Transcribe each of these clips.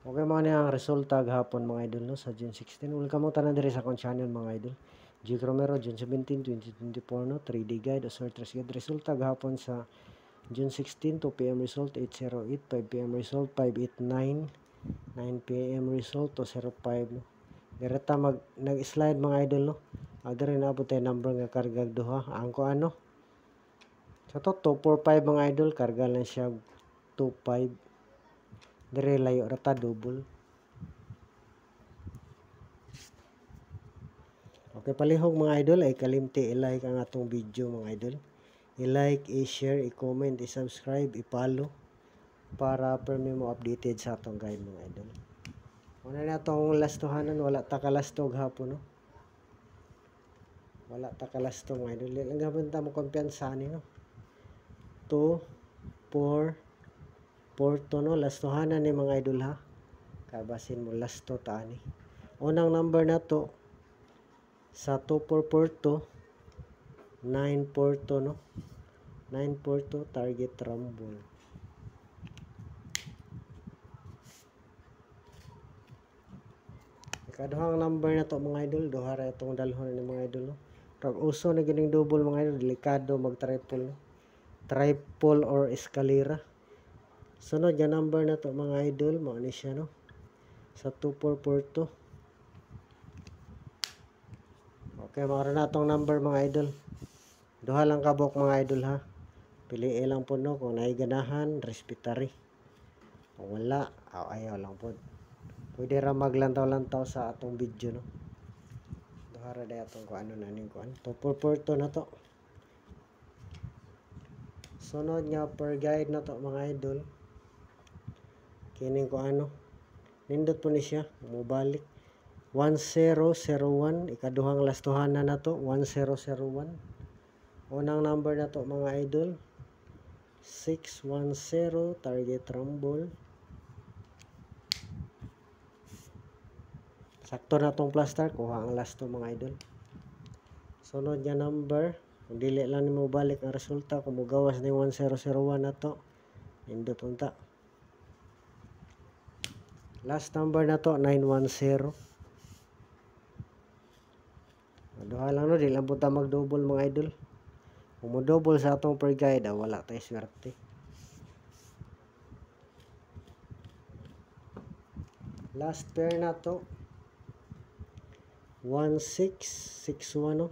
Okay mga niya ang resulta gahapon mga idol no sa June 16. Welcome mo tanan diri sa akong channel mga idol. Jig Romero June 17, 2024 no 3D guide o sort guide resulta gahapon sa June 16 2 PM result 808 5 PM result 589 9 PM result 205 no. Direta mag nag-slide mga idol no. Adre na po tayo number nga kargag duha. Ang ko ano? Sa to 245 mga idol karga lang siya 25 dire layo rata double. Okay palihog mga idol ay kalimti i-like ang atong video mga idol. I-like, i-share, i-comment, i-subscribe, i-follow para permi mo updated sa atong guide mga idol. Una na itong lastuhanan wala ta kalastog hapon no? Wala ta kalastog mga idol. Lang gabon ta mo kumpiyansa ni no? 2 4 Porto no? Lastohanan ni mga idol ha? Kabasin mo lasto tani unang number na to sa 2 for Porto 9 Porto no? 9 Porto target rumble. Ikaduhang number na to mga idol duha ra itong dalhon ni mga idol no? Pag uso na gining double mga idol delikado mag triple no? Triple or escalera Sunod nga number na to mga idol, mo ni siya no. Sa 2442. Okay, mara na tong number mga idol. Duha lang kabok mga idol ha. Piliin lang po no kung naiganahan, respetary. Kung wala, aw ayaw lang po. Pwede ra maglantaw-lantaw sa atong video no. Duha ra day atong kung ano na ning kuan. 2442 na to. Sunod nga per guide na to mga idol kining ko ano nindot po ni siya mubalik. 1001 ikaduhang lastuhanan na to 1001 unang number na to mga idol 610 target rumble. Sakto na tong plaster kuha ang last mga idol. Sunod nga number kung dili lang ni mo balik ang resulta kung mugawas ni 1001 na to nindot unta Last number na to, 910. Duha lang no, di lang punta mag-double mga idol. Kung mo double sa atong per guide, ah, wala tayo swerte. Last pair na to. 1661 no.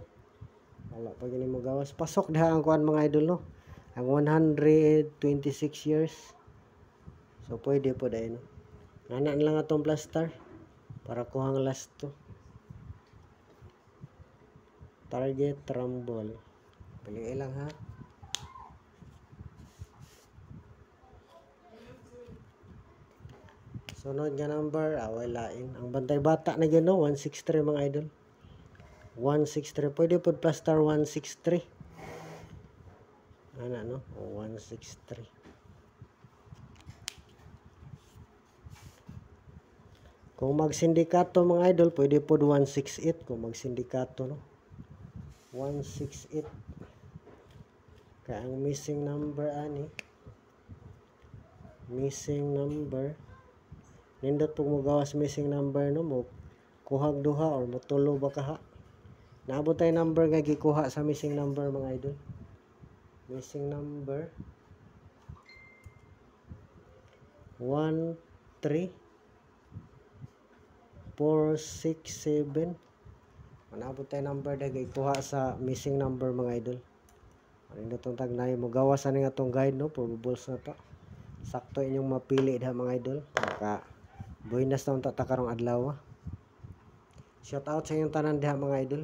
Wala pa gini mo. Pasok diha ang kuan mga idol no. Ang 126 years. So pwede po dahil no. Nana lang atong plaster para kuhang last to. Target rumble. Pili lang ha. Sunod nga number, ah, walain. Ang bantay bata na gano, 163 mga idol. 163. Pwede po plus star 163. Ano, no? O, 163. Kung magsindikato mga idol, pwede po 168 kung magsindikato, no? 168. Kaya ang missing number ani, missing number, nindot po mo gawas missing number, no? Mo kuhag duha or motulo ba kaha. Naabot tayo number nga gikuha sa missing number mga idol. Missing number 1 3 467 manabot tayo number dagay kuha sa missing number mga idol. Ano itong tag na mo gawas ani nga tong guide no? Probables na to. Sakto inyong mapili da mga idol. Maka buhinas na unta ta karong adlaw shout out sa inyong tanan diha mga idol